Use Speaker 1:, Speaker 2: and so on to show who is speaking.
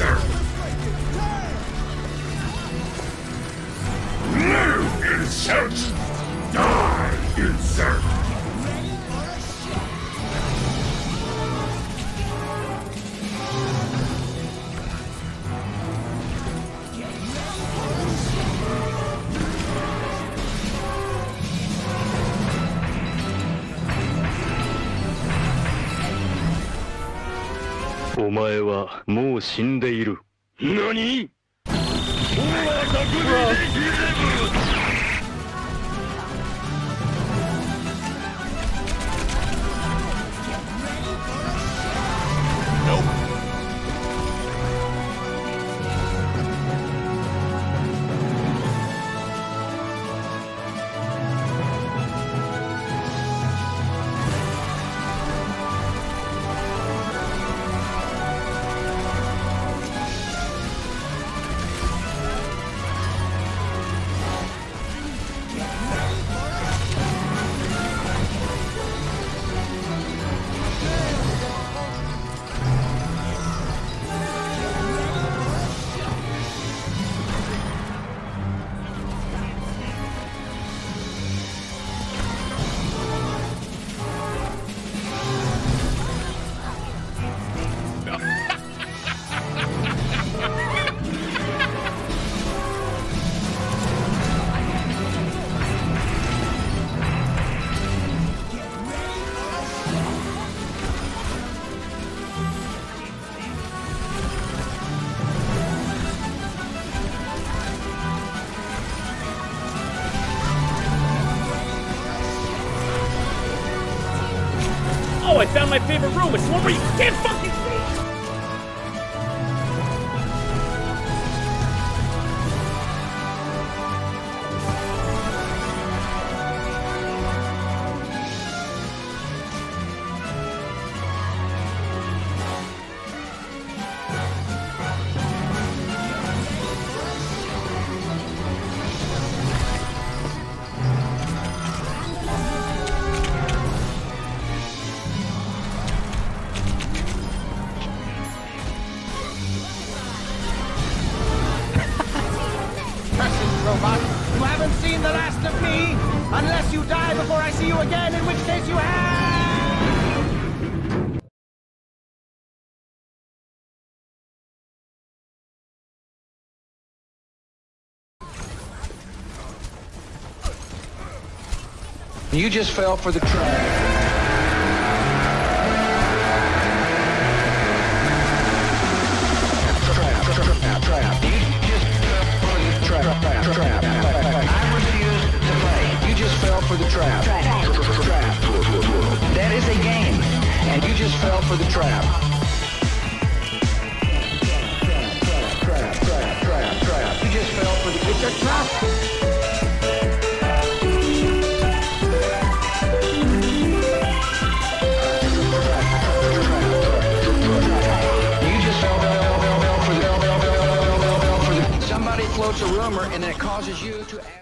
Speaker 1: insert. Live insert. Die insert.
Speaker 2: お前はもう死んでいる。何？
Speaker 3: オーバーザグリーデブ Oh, I found my favorite room. It's the one where you can't fucking
Speaker 4: haven't seen the last of me! Unless you die before I see you again, in which case you have!
Speaker 5: You just fell for the trap. Just fell for the trap. Trap, trap, trap, trap. You just fell for the. It's a trap. Floats a rumor and then it causes you to ask.